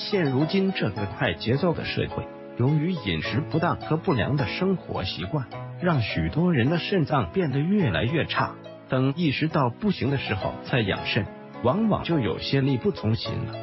现如今这个快节奏的社会，由于饮食不当和不良的生活习惯，让许多人的肾脏变得越来越差。等意识到不行的时候再养肾，往往就有些力不从心了。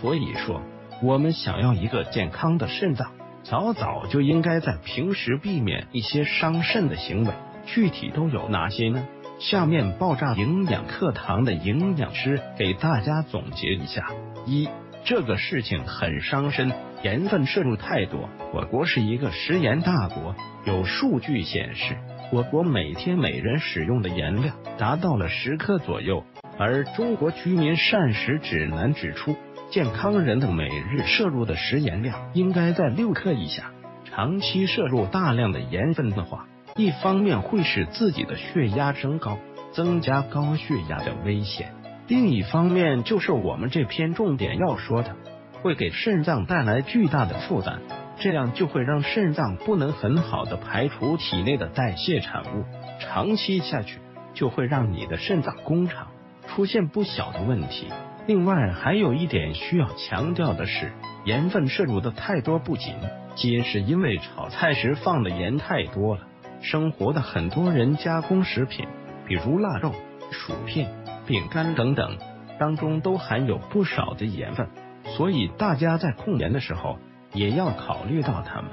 所以说，我们想要一个健康的肾脏，早早就应该在平时避免一些伤肾的行为。具体都有哪些呢？下面爆炸营养课堂的营养师给大家总结一下：一，这个事情很伤身，盐分摄入太多。我国是一个食盐大国，有数据显示，我国每天每人使用的盐量达到了十克左右，而中国居民膳食指南指出，健康人的每日摄入的食盐量应该在六克以下。长期摄入大量的盐分的话，一方面会使自己的血压升高，增加高血压的危险；另一方面，就是我们这篇重点要说的，会给肾脏带来巨大的负担，这样就会让肾脏不能很好的排除体内的代谢产物，长期下去就会让你的肾脏工厂出现不小的问题。另外，还有一点需要强调的是，盐分摄入的太多，不仅仅是因为炒菜时放的盐太多了。生活的很多人加工食品，比如腊肉、薯片、饼干等等，当中都含有不少的盐分，所以大家在控盐的时候也要考虑到它们。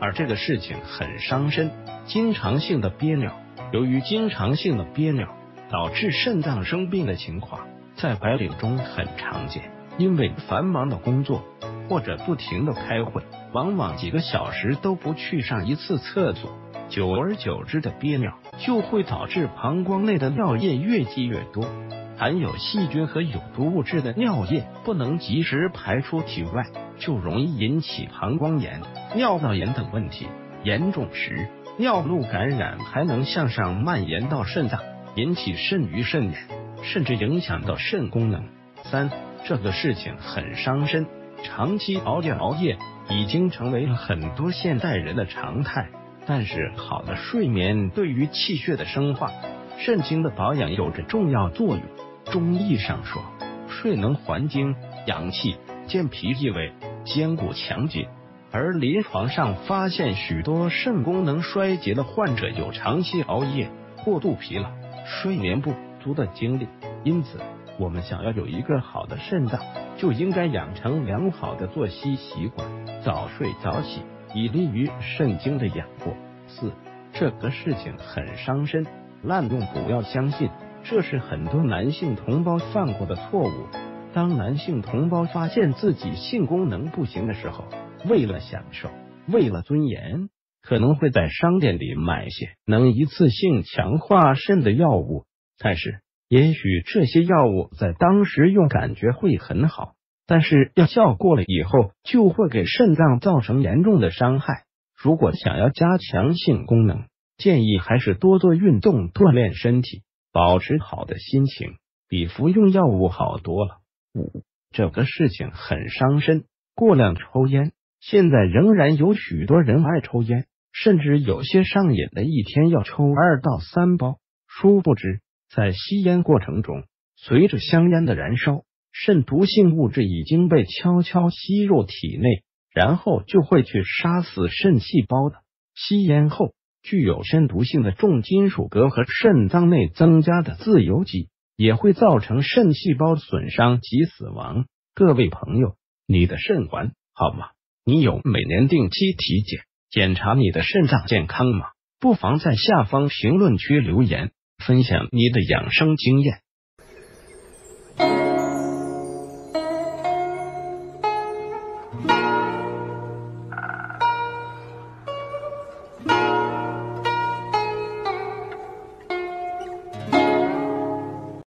而这个事情很伤身，经常性的憋尿，由于经常性的憋尿导致肾脏生病的情况，在白领中很常见。因为繁忙的工作或者不停的开会，往往几个小时都不去上一次厕所。久而久之的憋尿，就会导致膀胱内的尿液越积越多，含有细菌和有毒物质的尿液不能及时排出体外，就容易引起膀胱炎、尿道炎等问题。严重时，尿路感染还能向上蔓延到肾脏，引起肾盂肾炎，甚至影响到肾功能。三，这个事情很伤身，长期熬夜熬夜已经成为了很多现代人的常态。但是，好的睡眠对于气血的生化、肾精的保养有着重要作用。中医上说，睡能还精、养气、健脾益胃、坚固强筋。而临床上发现，许多肾功能衰竭的患者有长期熬夜、过度疲劳、睡眠不足的经历。因此，我们想要有一个好的肾脏，就应该养成良好的作息习惯，早睡早起。以利于肾精的养护。四，这个事情很伤身，滥用不要相信，这是很多男性同胞犯过的错误。当男性同胞发现自己性功能不行的时候，为了享受，为了尊严，可能会在商店里买些能一次性强化肾的药物。但是，也许这些药物在当时用感觉会很好。但是药效过了以后，就会给肾脏造成严重的伤害。如果想要加强性功能，建议还是多做运动，锻炼身体，保持好的心情，比服用药物好多了。五，这个事情很伤身，过量抽烟。现在仍然有许多人爱抽烟，甚至有些上瘾的，一天要抽二到三包。殊不知，在吸烟过程中，随着香烟的燃烧。肾毒性物质已经被悄悄吸入体内，然后就会去杀死肾细胞的。吸烟后，具有肾毒性的重金属镉和肾脏内增加的自由基，也会造成肾细胞损伤及死亡。各位朋友，你的肾管好吗？你有每年定期体检检查你的肾脏健康吗？不妨在下方评论区留言，分享你的养生经验。